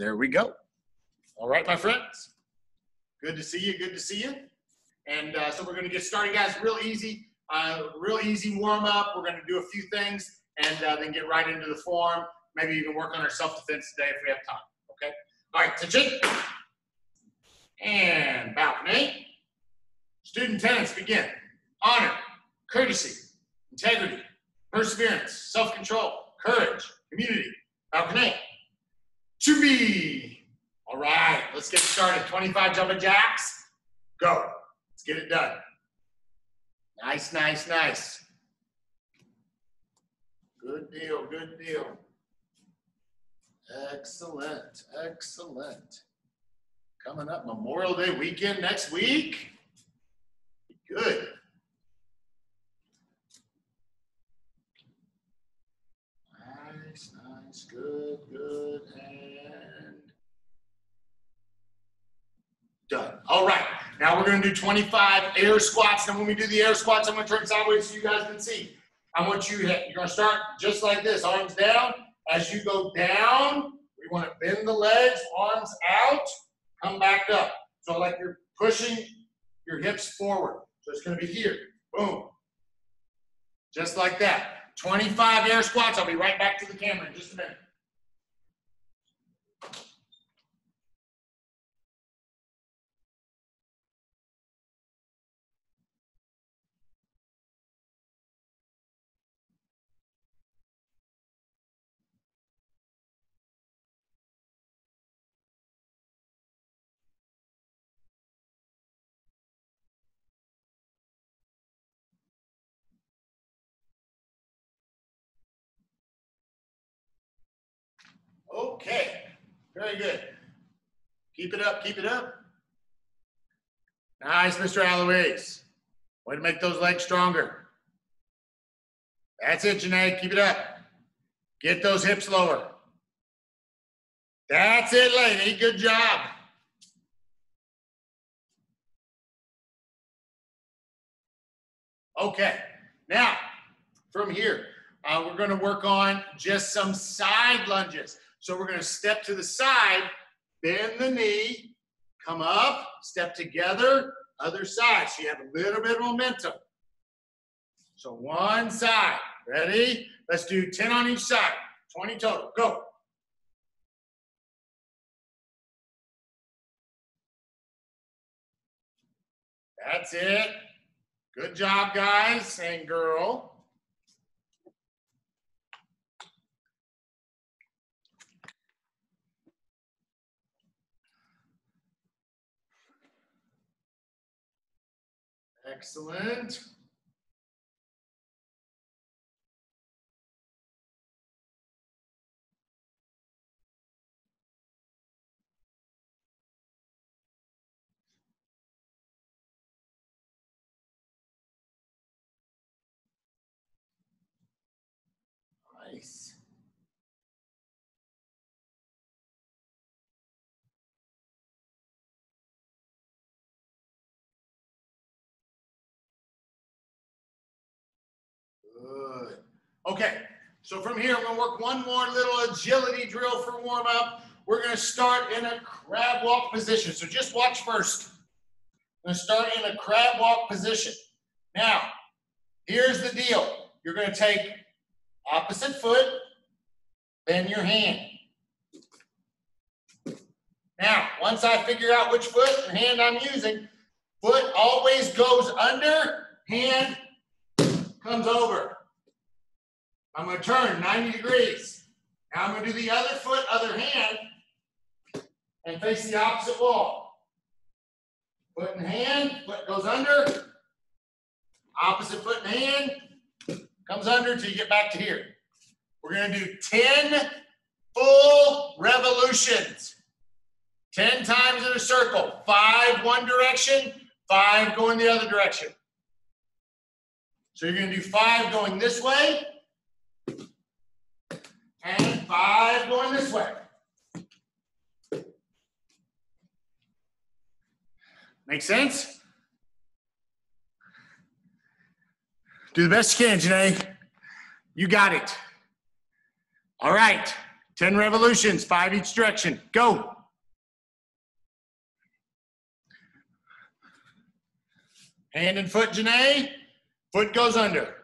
There we go. All right, my friends. Good to see you. Good to see you. And uh, so we're going to get started, guys. Real easy. Uh, real easy warm up. We're going to do a few things and uh, then get right into the form. Maybe even work on our self defense today if we have time. Okay. All right. Attention. And balcony. Student tenants begin. Honor, courtesy, integrity, perseverance, self control, courage, community, balcony. To be. All right, let's get started. 25 jumping jacks. Go. Let's get it done. Nice, nice, nice. Good deal, good deal. Excellent, excellent. Coming up Memorial Day weekend next week. Good. Nice, nice, good, good, and done. All right, now we're gonna do 25 air squats, and when we do the air squats, I'm gonna turn sideways so you guys can see. I want you to, you're gonna start just like this, arms down. As you go down, we wanna bend the legs, arms out, come back up. So like you're pushing your hips forward. So it's gonna be here, boom. Just like that. 25 air squats. I'll be right back to the camera in just a minute. Okay, very good. Keep it up, keep it up. Nice, Mr. Alois. Way to make those legs stronger. That's it, Janae. Keep it up. Get those hips lower. That's it, lady. Good job. Okay, now from here, uh, we're going to work on just some side lunges. So we're going to step to the side, bend the knee, come up, step together, other side. So you have a little bit of momentum. So one side. Ready? Let's do 10 on each side. 20 total. Go. That's it. Good job, guys and girl. Excellent. Good. Okay, so from here, I'm gonna work one more little agility drill for warm up. We're gonna start in a crab walk position. So just watch first. I'm gonna start in a crab walk position. Now, here's the deal. You're gonna take opposite foot, bend your hand. Now, once I figure out which foot and hand I'm using, foot always goes under, hand comes over. I'm going to turn 90 degrees. Now I'm going to do the other foot, other hand, and face the opposite wall. Foot and hand, foot goes under, opposite foot and hand, comes under until you get back to here. We're going to do 10 full revolutions. 10 times in a circle. Five one direction, five going the other direction. So you're going to do five going this way, and five going this way. Make sense? Do the best you can, Janae. You got it. All right. 10 revolutions, five each direction. Go. Hand and foot, Janae. Foot goes under.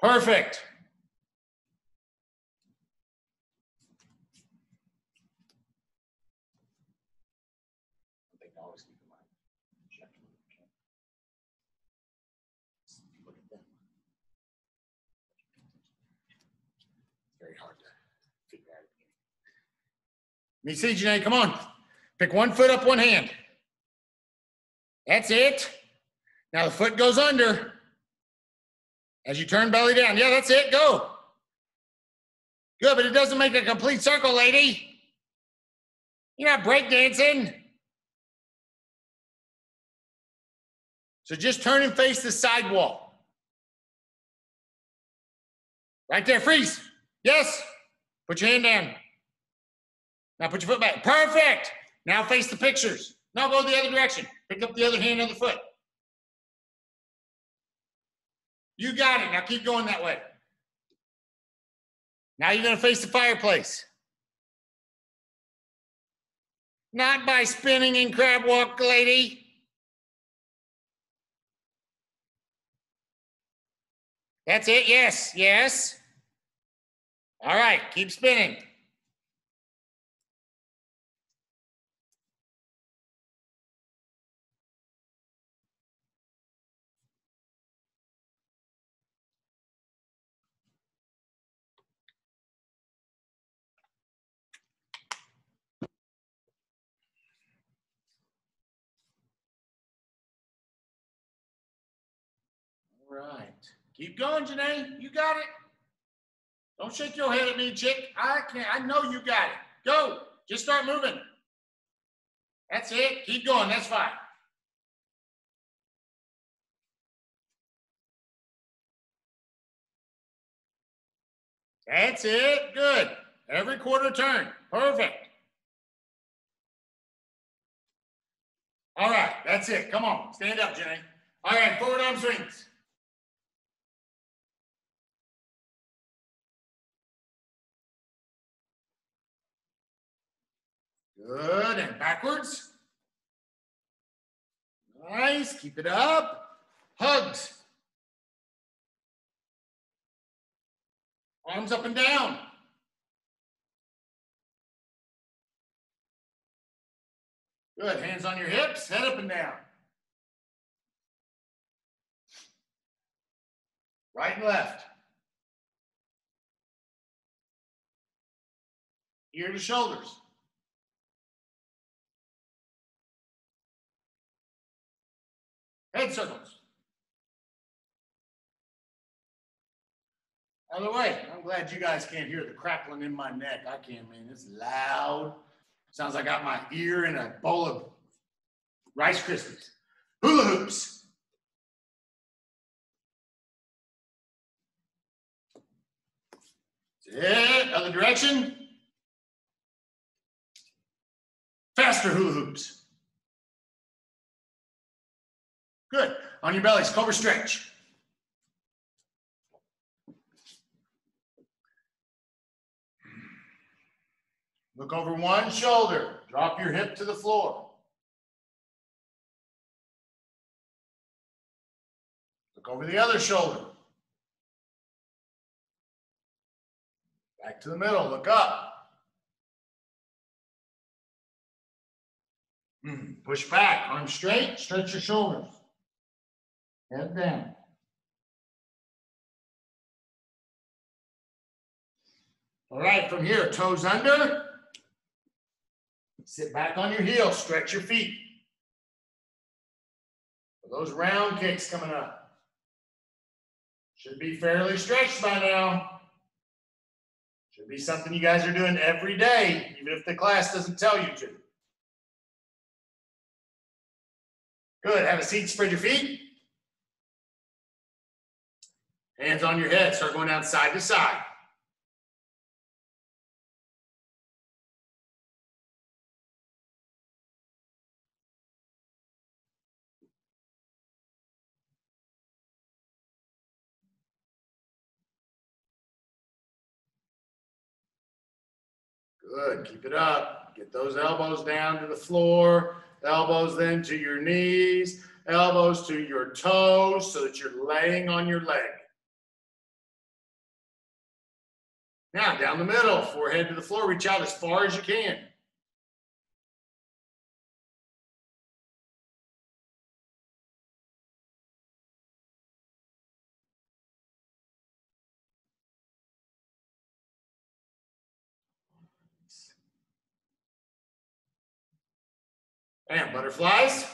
Perfect. Me see, Janae, come on. Pick one foot up, one hand. That's it. Now the foot goes under. As you turn belly down. Yeah, that's it. Go. Good, but it doesn't make a complete circle, lady. You're not breakdancing. So just turn and face the sidewall. Right there, freeze. Yes. Put your hand down. Now put your foot back. Perfect. Now face the pictures. Now go the other direction. Pick up the other hand on the foot. You got it. Now keep going that way. Now you're going to face the fireplace. Not by spinning in crab walk, lady. That's it. Yes. Yes. All right. Keep spinning. Right. Keep going, Janae. You got it. Don't shake your head at me, chick. I can't. I know you got it. Go. Just start moving. That's it. Keep going. That's fine. That's it. Good. Every quarter turn. Perfect. All right. That's it. Come on. Stand up, Janae. All right. Forward arm swings. Good, and backwards. Nice, keep it up. Hugs. Arms up and down. Good, hands on your hips, head up and down. Right and left. Ear to shoulders. Head circles. Other way. I'm glad you guys can't hear the crackling in my neck. I can't, man. It's loud. Sounds like I got my ear in a bowl of Rice Krispies. Hula hoops. It. Other direction. Faster hula hoops. Good. On your bellies, cobra stretch. Look over one shoulder. Drop your hip to the floor. Look over the other shoulder. Back to the middle. Look up. Hmm, Push back. Arms straight. Stretch your shoulders. Head down. All right, from here, toes under. Sit back on your heels, stretch your feet. Those round kicks coming up. Should be fairly stretched by now. Should be something you guys are doing every day, even if the class doesn't tell you to. Good, have a seat, spread your feet. Hands on your head, start going down side to side. Good, keep it up. Get those elbows down to the floor, elbows then to your knees, elbows to your toes so that you're laying on your leg. Now down the middle, forehead to the floor, reach out as far as you can. And butterflies.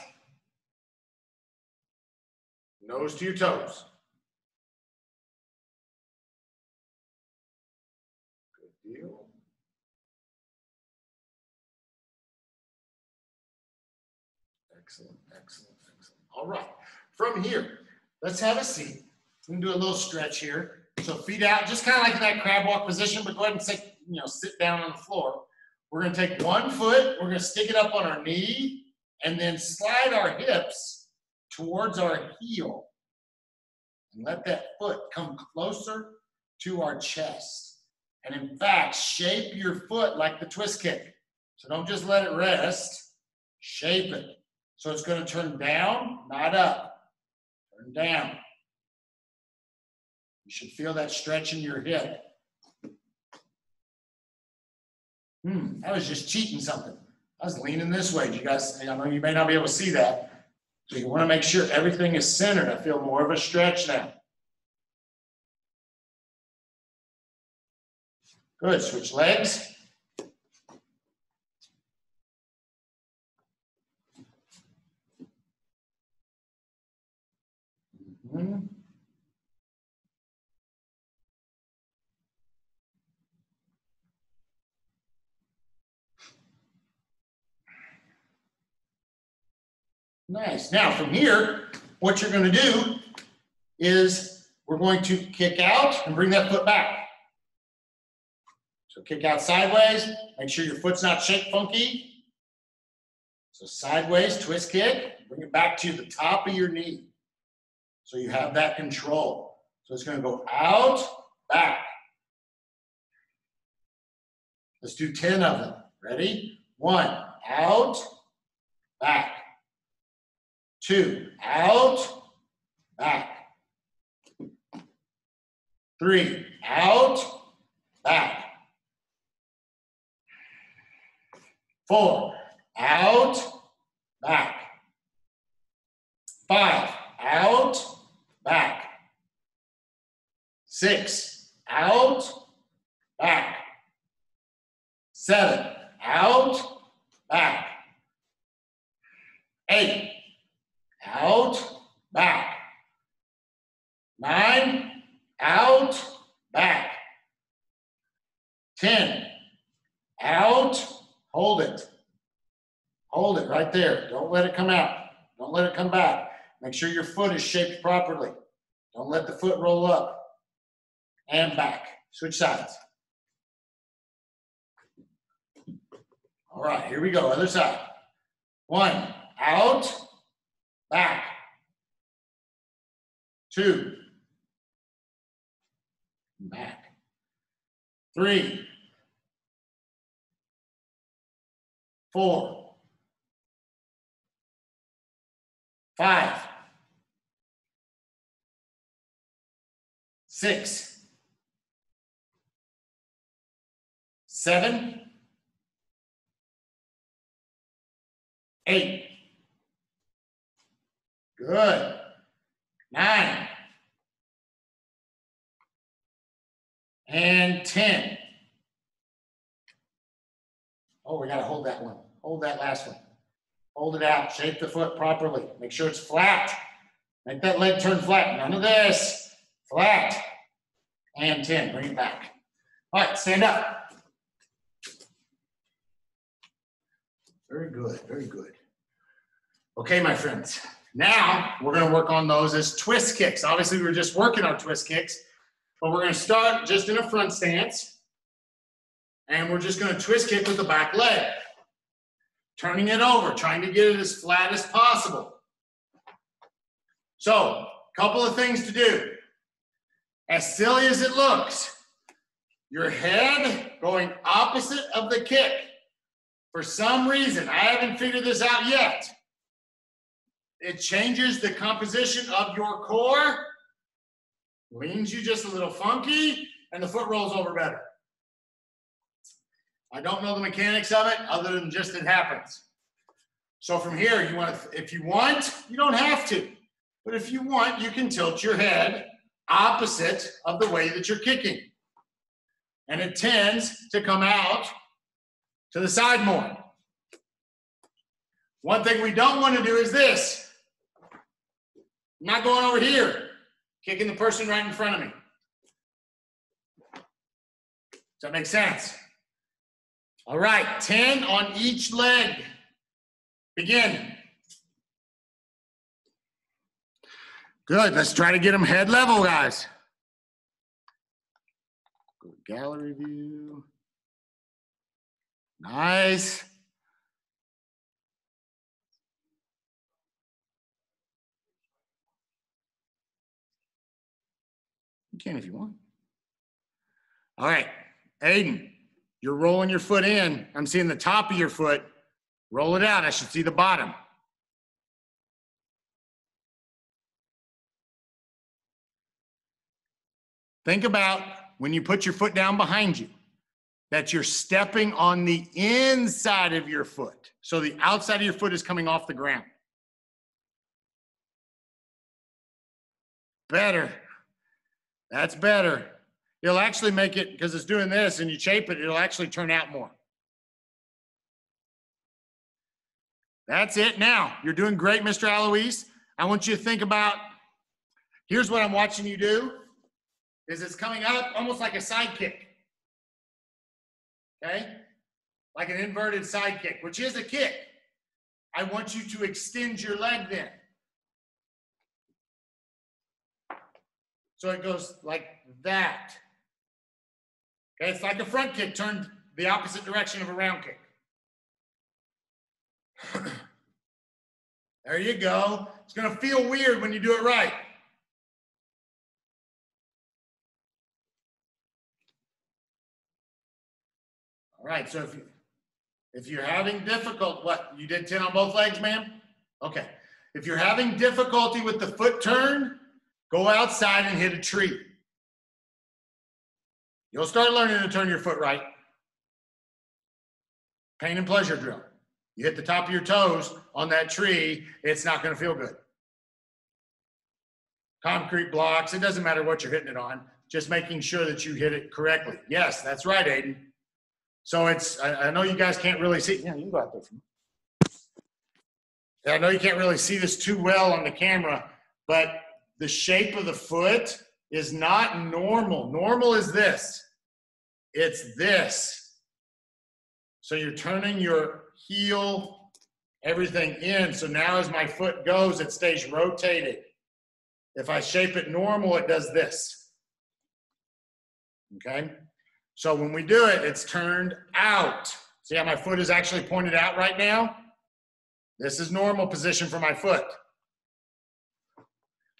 Nose to your toes. Excellent, excellent, excellent. All right. From here, let's have a seat. We can do a little stretch here. So feet out, just kind of like that crab walk position, but go ahead and sit, you know, sit down on the floor. We're gonna take one foot, we're gonna stick it up on our knee, and then slide our hips towards our heel. And let that foot come closer to our chest. And in fact, shape your foot like the twist kick. So don't just let it rest, shape it. So it's gonna turn down, not up. Turn down. You should feel that stretch in your hip. Hmm, I was just cheating something. I was leaning this way. Do you guys, I know you may not be able to see that. So you want to make sure everything is centered. I feel more of a stretch now. Good. Switch legs. Mm -hmm. Nice. Now from here, what you're going to do is we're going to kick out and bring that foot back. So kick out sideways. Make sure your foot's not shaped funky. So sideways, twist kick. Bring it back to the top of your knee. So you have that control. So it's going to go out, back. Let's do 10 of them. Ready? One, out, back two, out, back. Three, out, back. Four, out, back. Five, out, back. Six, out, back. Seven, out, back. Eight, out, back. Nine, out, back. 10, out, hold it. Hold it right there. Don't let it come out. Don't let it come back. Make sure your foot is shaped properly. Don't let the foot roll up. And back. Switch sides. All right, here we go. Other side. One, out, Back. Two. Back. Three. Four. Five. Six. Seven. Eight. Good. Nine. And 10. Oh, we got to hold that one. Hold that last one. Hold it out. Shape the foot properly. Make sure it's flat. Make that leg turn flat. None of this. Flat. And 10. Bring it back. All right, stand up. Very good. Very good. Okay, my friends. Now we're going to work on those as twist kicks. Obviously, we were just working on twist kicks, but we're going to start just in a front stance. And we're just going to twist kick with the back leg. Turning it over, trying to get it as flat as possible. So, a couple of things to do. As silly as it looks, your head going opposite of the kick. For some reason, I haven't figured this out yet. It changes the composition of your core, leans you just a little funky, and the foot rolls over better. I don't know the mechanics of it other than just it happens. So from here, you want to, if you want, you don't have to. But if you want, you can tilt your head opposite of the way that you're kicking. And it tends to come out to the side more. One thing we don't want to do is this. I'm not going over here, kicking the person right in front of me. Does that make sense? All right, 10 on each leg. Begin. Good, let's try to get them head level, guys. Go gallery view. Nice. You can if you want. All right, Aiden, you're rolling your foot in. I'm seeing the top of your foot. Roll it out. I should see the bottom. Think about when you put your foot down behind you, that you're stepping on the inside of your foot. So the outside of your foot is coming off the ground. Better. That's better. It'll actually make it, because it's doing this and you shape it, it'll actually turn out more. That's it now. You're doing great, Mr. Alois. I want you to think about, here's what I'm watching you do, is it's coming up almost like a side kick. Okay? Like an inverted side kick, which is a kick. I want you to extend your leg then. So it goes like that. Okay, it's like a front kick turned the opposite direction of a round kick. there you go. It's to feel weird when you do it right. All right, so if you, if you're having difficult, what, you did 10 on both legs, ma'am? Okay. If you're having difficulty with the foot turn, go outside and hit a tree. You'll start learning to turn your foot right. Pain and pleasure drill. You hit the top of your toes on that tree, it's not going to feel good. Concrete blocks, it doesn't matter what you're hitting it on, just making sure that you hit it correctly. Yes, that's right, Aiden. So it's, I, I know you guys can't really see. Yeah, you can go out there. Yeah, I know you can't really see this too well on the camera, but the shape of the foot is not normal. Normal is this. It's this. So you're turning your heel, everything in. So now as my foot goes, it stays rotated. If I shape it normal, it does this. Okay? So when we do it, it's turned out. See how my foot is actually pointed out right now? This is normal position for my foot.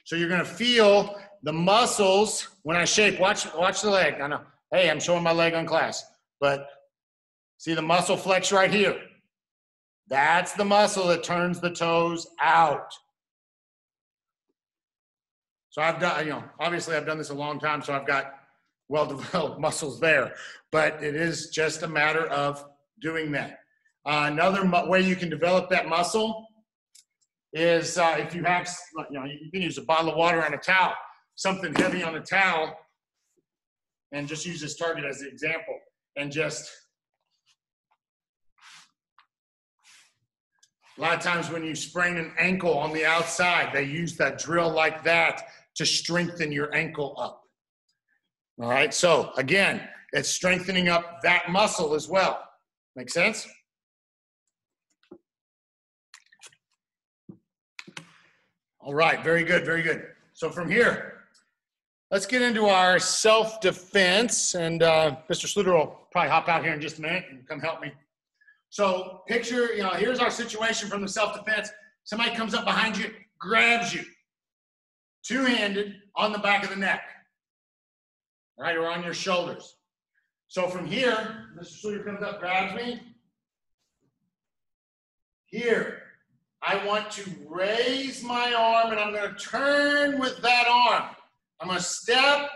So you're gonna feel the muscles when I shape. Watch, watch the leg. I know, hey, I'm showing my leg on class, but see the muscle flex right here. That's the muscle that turns the toes out. So I've done, you know, obviously I've done this a long time, so I've got well developed muscles there, but it is just a matter of doing that. Uh, another way you can develop that muscle is uh, if you have, you know, you can use a bottle of water on a towel, something heavy on a towel, and just use this target as the example, and just a lot of times when you sprain an ankle on the outside, they use that drill like that to strengthen your ankle up. All right, so again, it's strengthening up that muscle as well. Make sense? All right, very good, very good. So from here, let's get into our self-defense, and uh, Mr. Sluter will probably hop out here in just a minute and come help me. So picture, you know, here's our situation from the self-defense. Somebody comes up behind you, grabs you, two-handed on the back of the neck right, or on your shoulders. So from here, Mr. Sluter comes up, grabs me. Here, I want to raise my arm and I'm going to turn with that arm. I'm going to step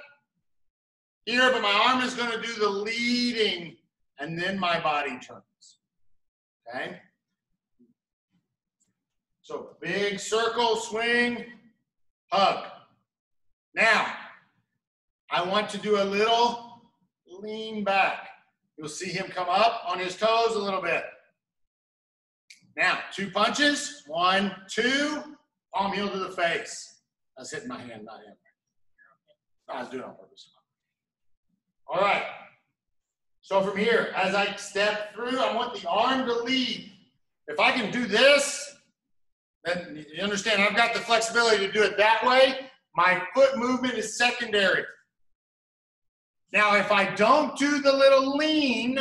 here, but my arm is going to do the leading and then my body turns. Okay? So big circle, swing, hug. Now, I want to do a little lean back. You'll see him come up on his toes a little bit. Now, two punches. One, two. Palm heel to the face. I was hitting my hand, not him. I was doing it on purpose. All right. So from here, as I step through, I want the arm to lead. If I can do this, then you understand I've got the flexibility to do it that way. My foot movement is secondary. Now, if I don't do the little lean,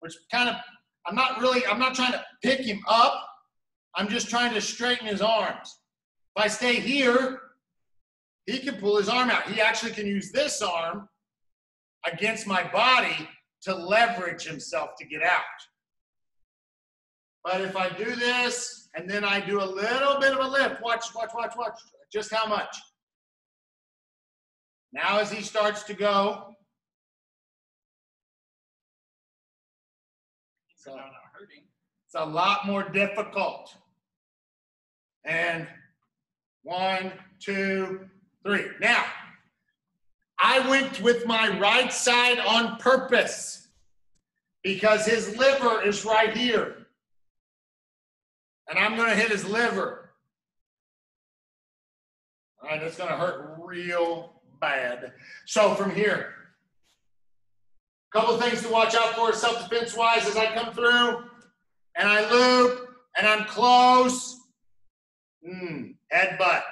which kind of, I'm not really, I'm not trying to pick him up. I'm just trying to straighten his arms. If I stay here, he can pull his arm out. He actually can use this arm against my body to leverage himself to get out. But if I do this and then I do a little bit of a lift, watch, watch, watch, watch, just how much. Now as he starts to go, so not hurting. It's a lot more difficult. And one, two, three. Now, I went with my right side on purpose because his liver is right here. And I'm going to hit his liver. All right, it's going to hurt real bad. So from here, a couple things to watch out for self-defense wise as I come through and I loop and I'm close. Mm, headbutt.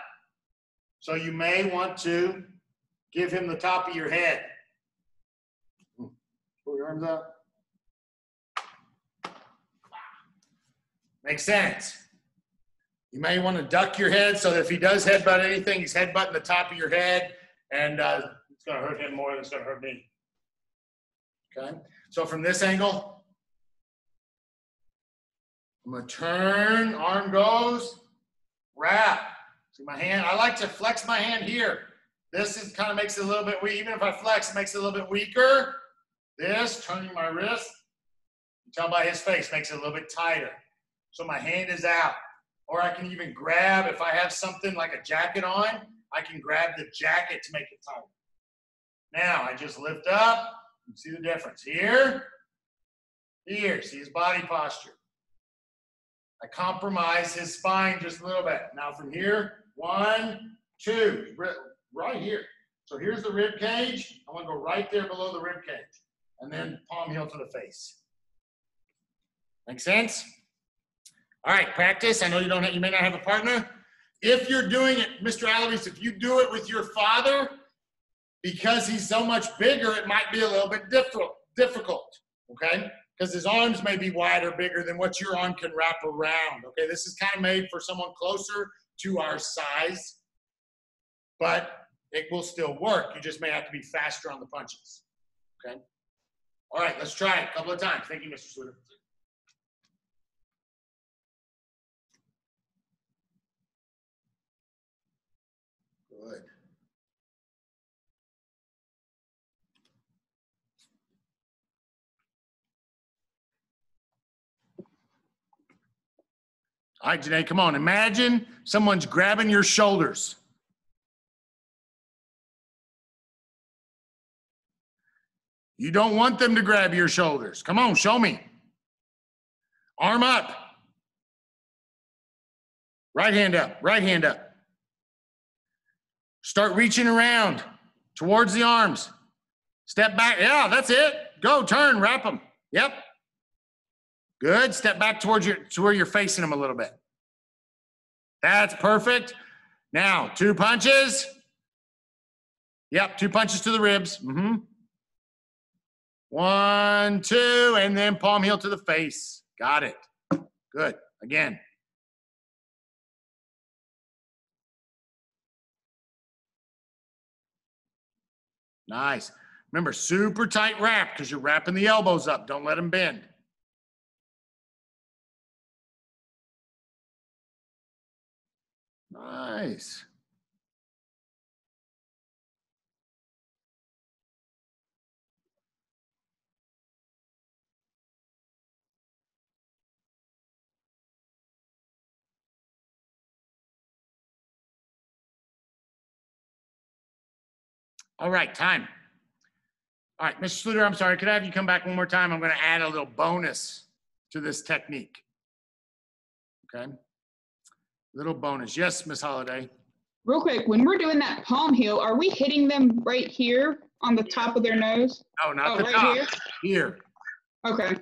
So you may want to give him the top of your head. Pull your arms up. Makes sense. You may want to duck your head so that if he does headbutt anything, he's headbutting the top of your head, and uh, it's going to hurt him more than it's going to hurt me. Okay? So from this angle, I'm to turn, arm goes, wrap. See my hand? I like to flex my hand here. This is kind of makes it a little bit weak. Even if I flex, it makes it a little bit weaker. This, turning my wrist, you tell by his face, makes it a little bit tighter. So my hand is out. Or I can even grab, if I have something like a jacket on, I can grab the jacket to make it tighter. Now I just lift up. You see the difference. Here, here, see his body posture. I compromise his spine just a little bit. Now from here, one, two, right here. So here's the rib cage. I want to go right there below the rib cage. And then palm heel to the face. Make sense? All right, practice. I know you don't have, you may not have a partner. If you're doing it, Mr. Alavis, if you do it with your father, because he's so much bigger, it might be a little bit difficult, difficult, okay? Because his arms may be wider, bigger than what your arm can wrap around, okay? This is kind of made for someone closer to our size, but it will still work. You just may have to be faster on the punches, okay? All right, let's try it a couple of times. Thank you, Mr. Sluter. Good. All right, Janae, come on. Imagine someone's grabbing your shoulders. You don't want them to grab your shoulders. Come on, show me. Arm up. Right hand up, right hand up. Start reaching around towards the arms. Step back. Yeah, that's it. Go, turn, wrap them. Yep. Good. Step back towards your to where you're facing them a little bit. That's perfect. Now, two punches. Yep, two punches to the ribs. Mm-hmm. One, two, and then palm heel to the face. Got it. Good. Again. Nice. Remember, super tight wrap because you're wrapping the elbows up. Don't let them bend. Nice. All right, time. All right, Mr. Sluter, I'm sorry. Could I have you come back one more time? I'm going to add a little bonus to this technique. Okay. Little bonus. Yes, Miss Holiday. Real quick, when we're doing that palm heel, are we hitting them right here on the top of their nose? No, not Oh, the right top. here? Here. Okay,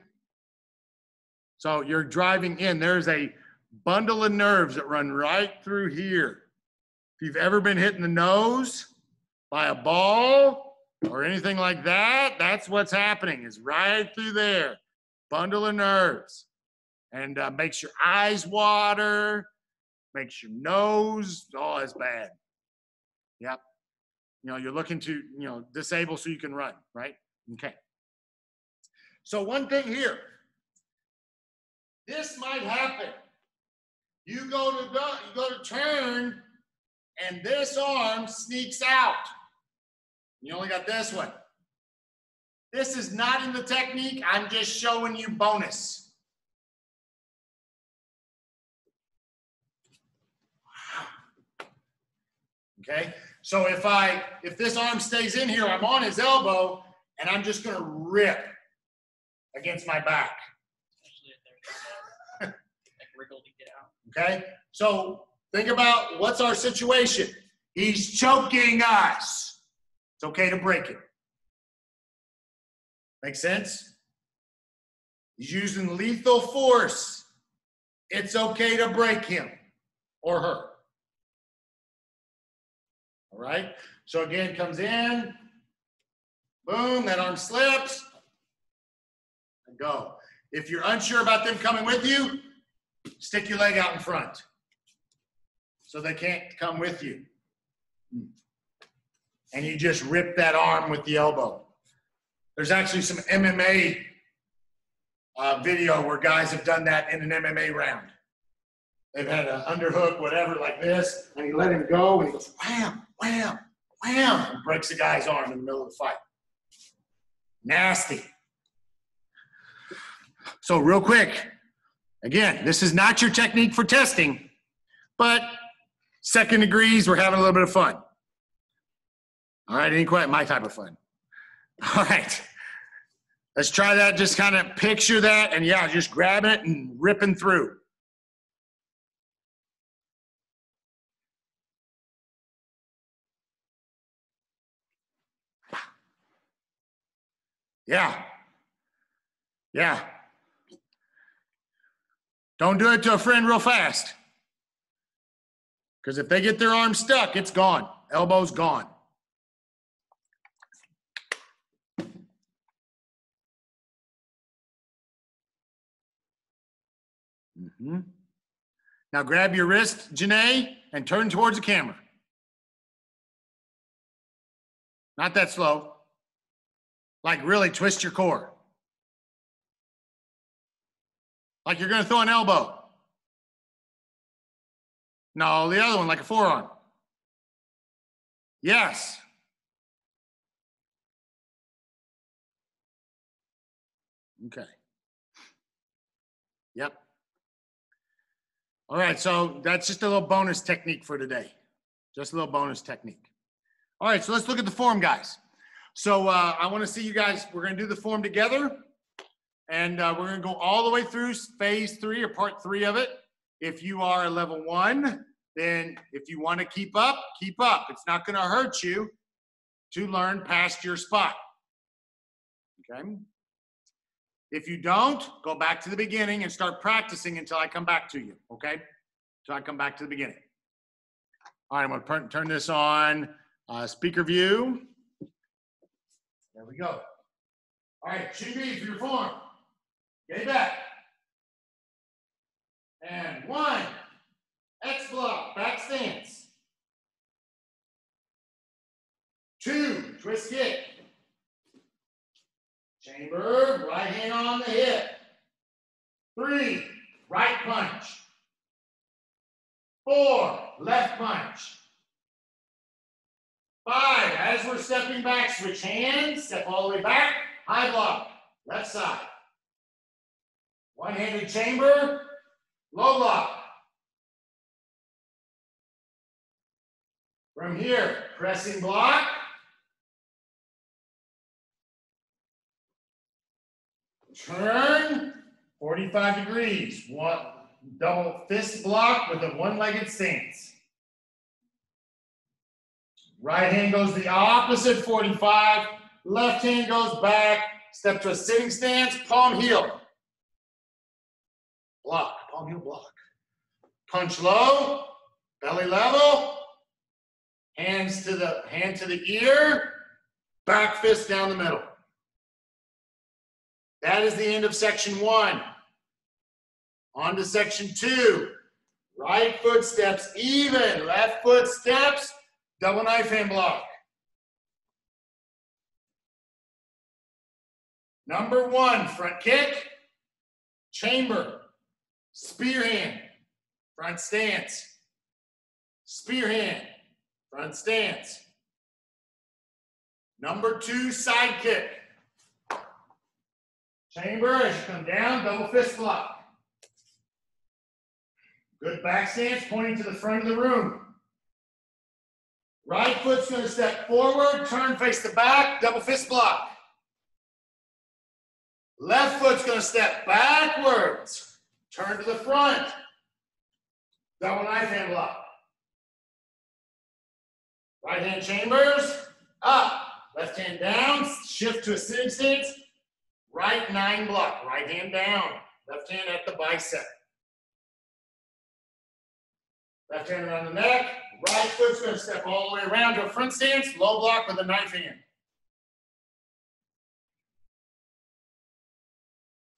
So you're driving in. There's a bundle of nerves that run right through here. If you've ever been hit in the nose by a ball or anything like that, that's what's happening. Is right through there. Bundle of nerves, and uh, makes your eyes water, makes your nose. Oh, it's bad. Yep. You know, you're looking to you know disable so you can run. Right. Okay. So one thing here. This might happen. You go to you go to turn, and this arm sneaks out. You only got this one. This is not in the technique. I'm just showing you bonus. Okay. So if I if this arm stays in here, I'm on his elbow, and I'm just gonna rip against my back. Especially if they're like wriggle to get out. Okay? So think about what's our situation? He's choking us. It's okay to break him. Make sense? He's using lethal force. It's okay to break him or her. All right? So again, comes in, boom, that arm slips, and go. If you're unsure about them coming with you, stick your leg out in front so they can't come with you. And you just rip that arm with the elbow. There's actually some MMA uh, video where guys have done that in an MMA round. They've had an underhook, whatever, like this, and he let him go, and he goes wham, wham, wham, and breaks the guy's arm in the middle of the fight. Nasty. So, real quick, Again, this is not your technique for testing, but second degrees, we're having a little bit of fun. All right, ain't quite my type of fun. All right, let's try that. Just kind of picture that, and yeah, just grabbing it and ripping through. Yeah. Yeah. Don't do it to a friend real fast. Because if they get their arm stuck, it's gone. Elbow's gone. hmm Now grab your wrist, Janae, and turn towards the camera. Not that slow. Like really twist your core. Like you're going to throw an elbow. No, the other one, like a forearm. Yes. Okay. Yep. All right, so that's just a little bonus technique for today. Just a little bonus technique. All right, so let's look at the form, guys. So uh, I want to see you guys. We're going to do the form together. And uh, we're going to go all the way through phase three or part three of it. If you are a level one, then if you want to keep up, keep up. It's not going to hurt you to learn past your spot. Okay. If you don't, go back to the beginning and start practicing until I come back to you. Okay. Until I come back to the beginning. All right, I'm going to turn this on uh, speaker view. There we go. All right, shoot me for your form. Get back. And one, X block, back stance. Two, twist kick. Chamber, right hand on the hip. Three, right punch. Four, left punch. Five, as we're stepping back, switch hands, step all the way back, high block, left side. One-handed chamber, low block. From here, pressing block. Turn 45 degrees. One double fist block with a one-legged stance. Right hand goes the opposite 45. Left hand goes back. Step to a sitting stance, palm heel. Block, palm heel block. Punch low, belly level. Hands to the hand to the ear. Back fist down the middle. That is the end of section one. On to section two. Right foot steps even, left foot steps, double knife hand block. Number one, front kick, chamber, spear hand, front stance, spear hand, front stance. Number two, side kick. Chamber as you come down, double fist block. Good back stance, pointing to the front of the room. Right foot's gonna step forward, turn face the back, double fist block. Left foot's gonna step backwards, turn to the front. Double knife hand block. Right hand chambers, up. Left hand down, shift to a sitting stance. Right nine block, right hand down, left hand at the bicep. Left hand around the neck, right foot's gonna step all the way around to a front stance, low block with a knife hand.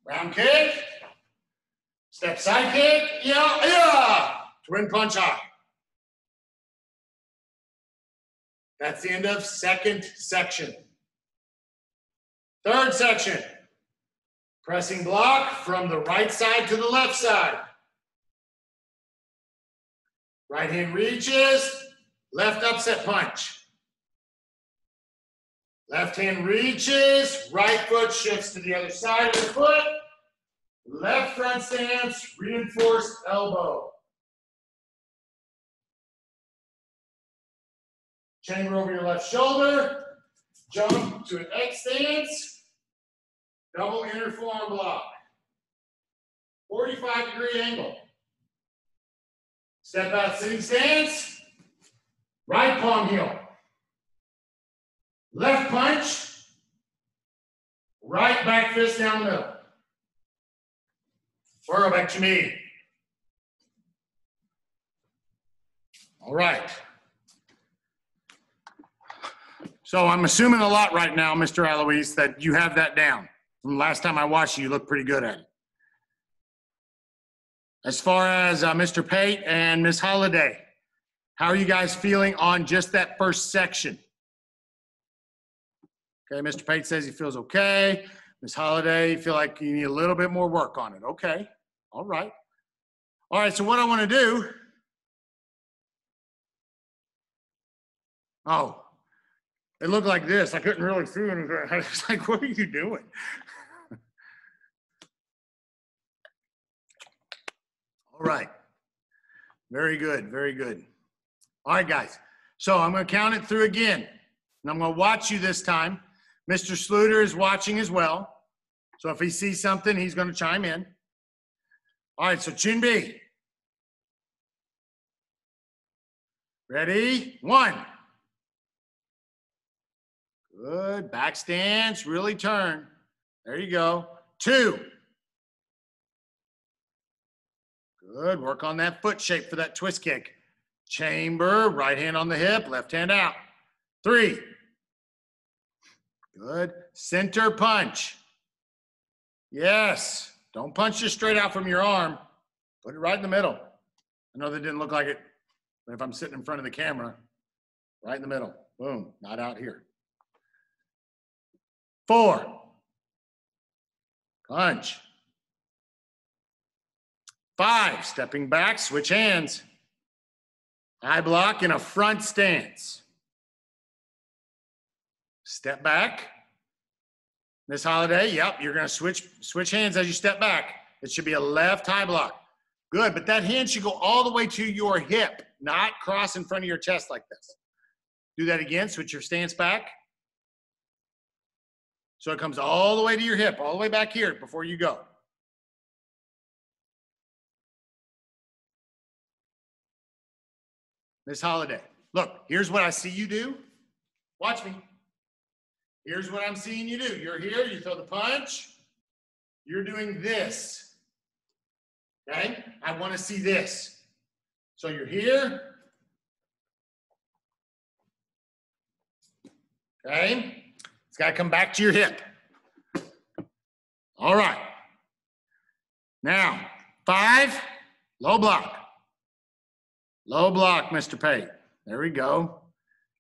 Round kick, step side kick, yeah, yeah, twin punch high. That's the end of second section. Third section. Pressing block from the right side to the left side. Right hand reaches, left upset punch. Left hand reaches, right foot shifts to the other side of the foot. Left front stance, reinforced elbow. Chamber over your left shoulder. Jump to an X stance. Double inner forearm block. 45 degree angle. Step out sitting stance. Right palm heel. Left punch. Right back fist down the middle. Or back to me. All right. So I'm assuming a lot right now, Mr. Eloise, that you have that down. From the last time I watched you, you look pretty good at it. As far as uh, Mr. Pate and Miss Holiday, how are you guys feeling on just that first section? Okay, Mr. Pate says he feels okay. Miss Holiday, you feel like you need a little bit more work on it. Okay, all right. All right, so what I want to do. Oh, it looked like this. I couldn't really see anything. I was like, what are you doing? All right. Very good. Very good. All right, guys. So I'm going to count it through again. And I'm going to watch you this time. Mr. Sluter is watching as well. So if he sees something, he's going to chime in. All right. So Chin B. Ready? One. Good. Back stance. Really turn. There you go. Two. Good. Work on that foot shape for that twist kick. Chamber. Right hand on the hip. Left hand out. Three. Good. Center punch. Yes. Don't punch just straight out from your arm. Put it right in the middle. I know that didn't look like it, but if I'm sitting in front of the camera, right in the middle. Boom. Not out here. Four. Punch. Five, stepping back, switch hands. High block in a front stance. Step back. Miss Holiday, yep, you're gonna switch, switch hands as you step back. It should be a left high block. Good, but that hand should go all the way to your hip, not cross in front of your chest like this. Do that again, switch your stance back. So it comes all the way to your hip, all the way back here before you go. Miss Holiday, look, here's what I see you do. Watch me. Here's what I'm seeing you do. You're here, you throw the punch. You're doing this. Okay? I want to see this. So you're here. Okay? It's got to come back to your hip. All right. Now, five, low block. Low block, Mr. Pate. There we go.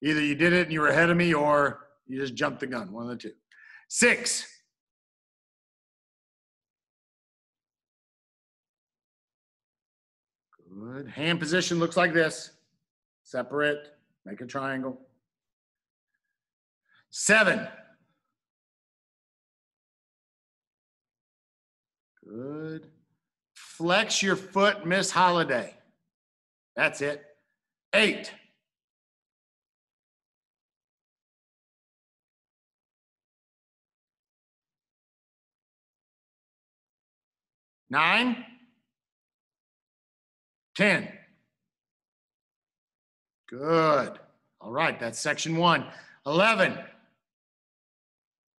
Either you did it and you were ahead of me or you just jumped the gun, one of the two. Six. Good. Hand position looks like this. Separate, make a triangle. Seven. Good. Flex your foot, Miss Holiday. That's it. Eight. Nine. Ten. Good. All right, that's section one. Eleven.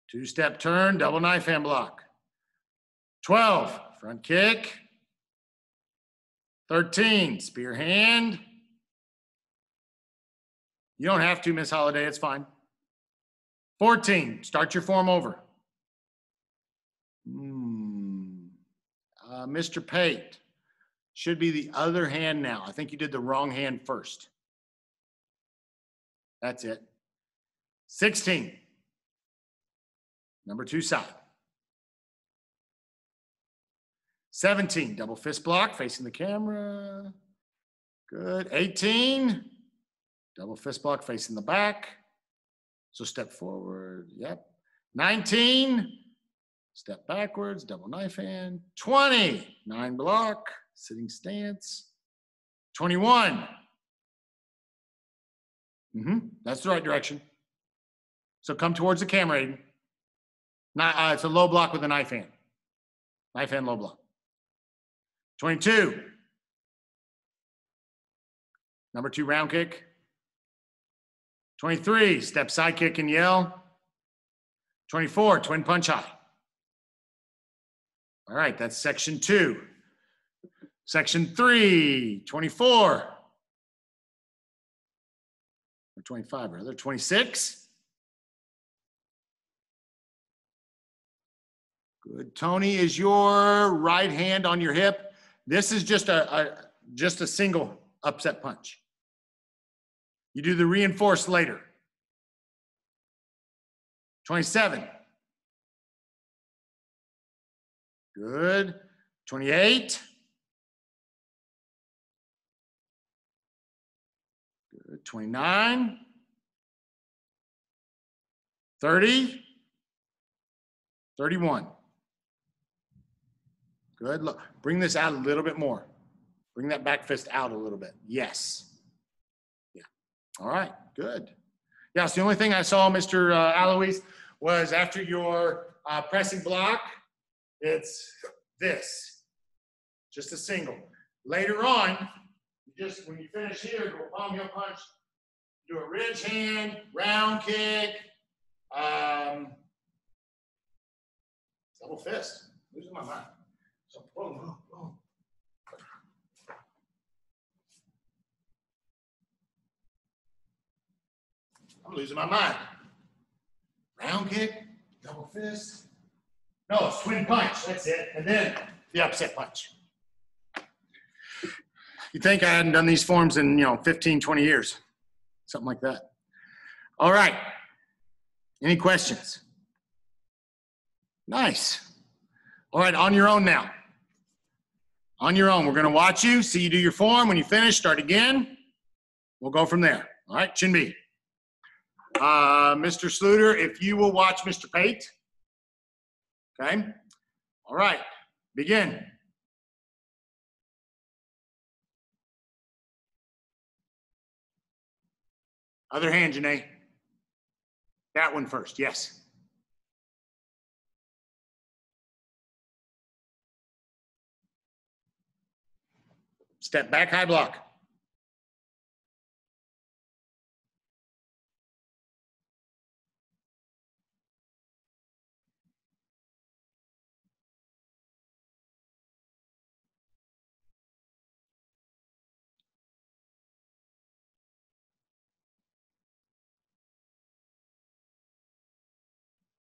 Two-step turn, double knife hand block. Twelve, front kick. 13, spear hand. You don't have to, Miss Holiday, it's fine. 14, start your form over. Hmm. Uh, Mr. Pate, should be the other hand now. I think you did the wrong hand first. That's it. 16, number two side. 17, double fist block facing the camera. Good. 18, double fist block facing the back. So step forward. Yep. 19, step backwards, double knife hand. 20, nine block, sitting stance. 21. hmm That's the right direction. So come towards the camera, Aiden. Not, uh, it's a low block with a knife hand. Knife hand, low block. 22. Number two round kick. 23, step side kick and yell. 24, twin punch high. All right, that's section two. Section three, 24. Or 25, rather, 26. Good. Tony, is your right hand on your hip? This is just a, a just a single upset punch. You do the reinforce later. 27. Good. 28. Good. 29. 30. 31. Good. Look, bring this out a little bit more. Bring that back fist out a little bit. Yes. Yeah. All right. Good. Yes. The only thing I saw, Mr. Uh, Alois, was after your uh, pressing block, it's this, just a single. Later on, you just when you finish here, go palm heel punch, do a ridge hand, round kick, um, double fist. Losing my mind. I'm losing my mind. Round kick, double fist. No, twin punch. That's it. And then the upset punch. You think I hadn't done these forms in, you know, 15, 20 years, something like that. All right. Any questions? Nice. All right, on your own now. On your own. We're going to watch you, see you do your form. When you finish, start again. We'll go from there. All right, Chin B. Uh, Mr. Sluter, if you will watch Mr. Pate. Okay. All right, begin. Other hand, Janae. That one first, yes. Step back, high block.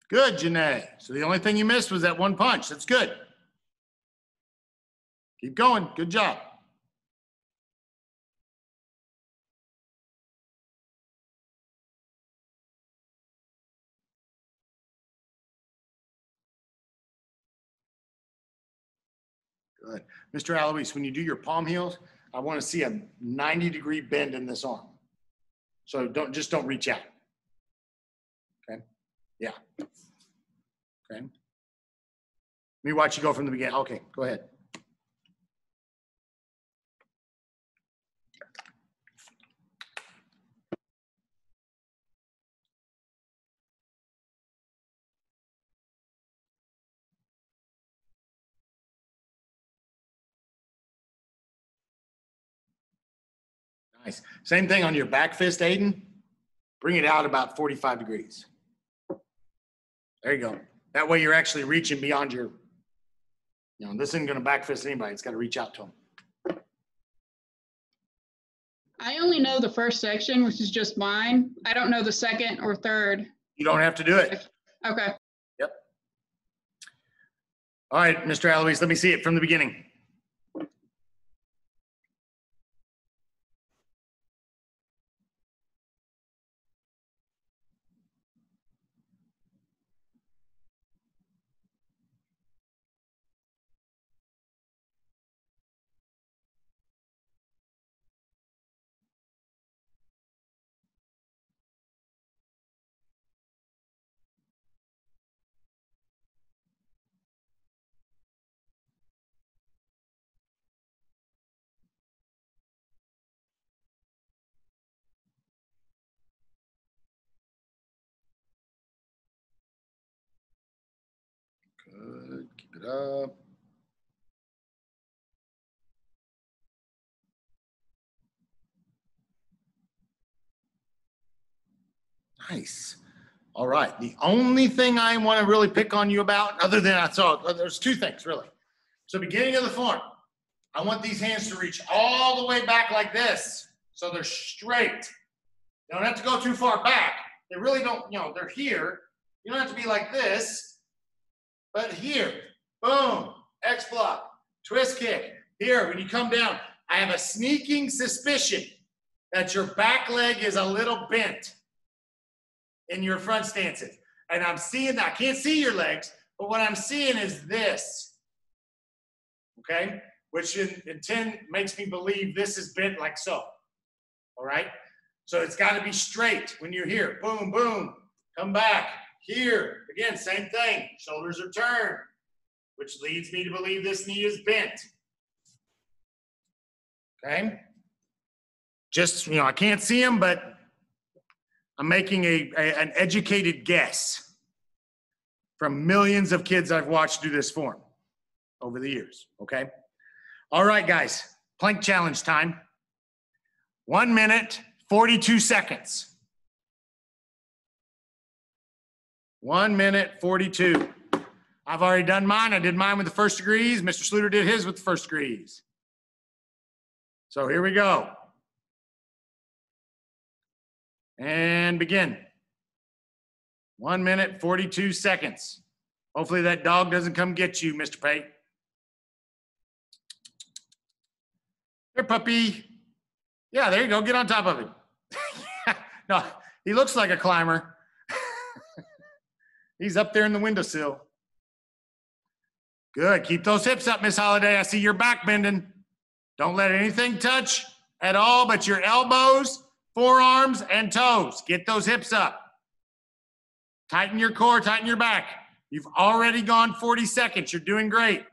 Good, Janae. So the only thing you missed was that one punch. That's good. Keep going. Good job. Good. Mr. Alois, when you do your palm heels, I want to see a 90 degree bend in this arm. So don't, just don't reach out. Okay? Yeah. Okay. Let me watch you go from the beginning. Okay, go ahead. Nice. Same thing on your back fist, Aiden. Bring it out about 45 degrees. There you go. That way you're actually reaching beyond your, you know, this isn't gonna back fist anybody. It's gotta reach out to them. I only know the first section, which is just mine. I don't know the second or third. You don't have to do it. Okay. Yep. All right, Mr. Alois, let me see it from the beginning. Up. Nice. All right. The only thing I want to really pick on you about, other than I saw, uh, there's two things really. So beginning of the form, I want these hands to reach all the way back like this. So they're straight. They don't have to go too far back. They really don't, you know, they're here. You don't have to be like this, but here, boom, X block, twist kick. Here, when you come down, I have a sneaking suspicion that your back leg is a little bent in your front stances. And I'm seeing that. I can't see your legs, but what I'm seeing is this. Okay? Which in, in 10 makes me believe this is bent like so. All right? So it's got to be straight when you're here. Boom, boom. Come back. Here. Again, same thing. Shoulders are turned, which leads me to believe this knee is bent. Okay? Just, you know, I can't see him, but I'm making a, a- an educated guess from millions of kids I've watched do this form over the years. Okay. All right, guys, plank challenge time. One minute, 42 seconds. One minute, 42. I've already done mine. I did mine with the first degrees. Mr. Sluter did his with the first degrees. So here we go. And begin. One minute, 42 seconds. Hopefully that dog doesn't come get you, Mr. Pate. Here, puppy. Yeah, there you go. Get on top of him. no, he looks like a climber. He's up there in the windowsill. Good. Keep those hips up, Miss Holiday. I see your back bending. Don't let anything touch at all but your elbows, forearms, and toes. Get those hips up. Tighten your core, tighten your back. You've already gone 40 seconds. You're doing great.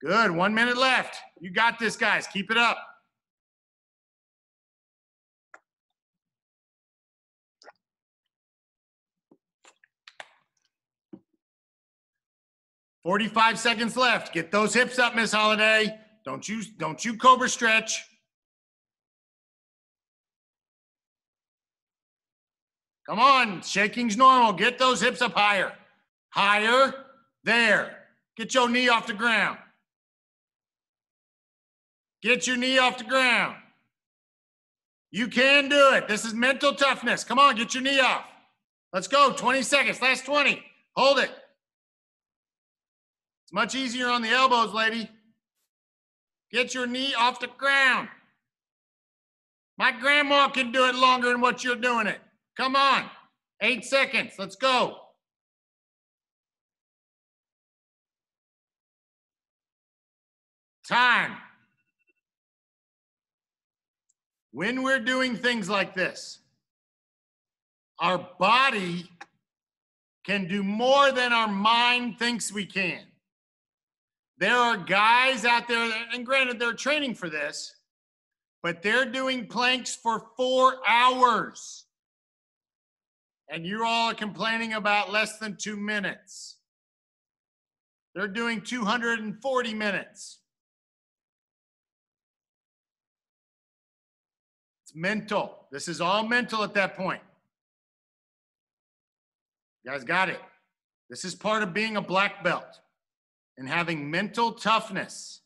Good. One minute left. You got this, guys. Keep it up. Forty-five seconds left. Get those hips up, Miss Holiday. Don't you don't you cobra stretch. Come on, shaking's normal. Get those hips up higher. Higher. There. Get your knee off the ground. Get your knee off the ground. You can do it. This is mental toughness. Come on, get your knee off. Let's go. 20 seconds. Last 20. Hold it. Much easier on the elbows, lady. Get your knee off the ground. My grandma can do it longer than what you're doing it. Come on. Eight seconds. Let's go. Time. When we're doing things like this, our body can do more than our mind thinks we can. There are guys out there, and granted, they're training for this, but they're doing planks for four hours. And you all are complaining about less than two minutes. They're doing 240 minutes. It's mental. This is all mental at that point. You guys got it. This is part of being a black belt and having mental toughness.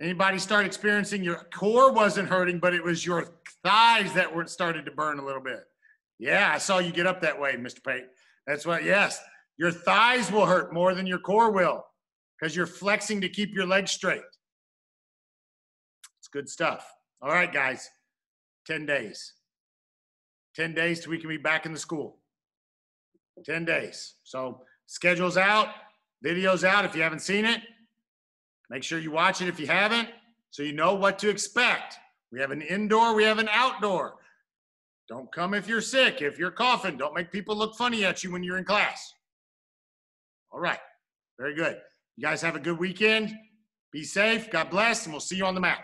Anybody start experiencing your core wasn't hurting, but it was your thighs that were started to burn a little bit. Yeah, I saw you get up that way, Mr. Pate. That's what, yes. Your thighs will hurt more than your core will because you're flexing to keep your legs straight. It's good stuff. All right, guys. 10 days. 10 days till we can be back in the school. 10 days. So schedule's out, video's out. If you haven't seen it, make sure you watch it if you haven't, so you know what to expect. We have an indoor, we have an outdoor. Don't come if you're sick, if you're coughing. Don't make people look funny at you when you're in class. All right. Very good. You guys have a good weekend. Be safe. God bless, and we'll see you on the mat.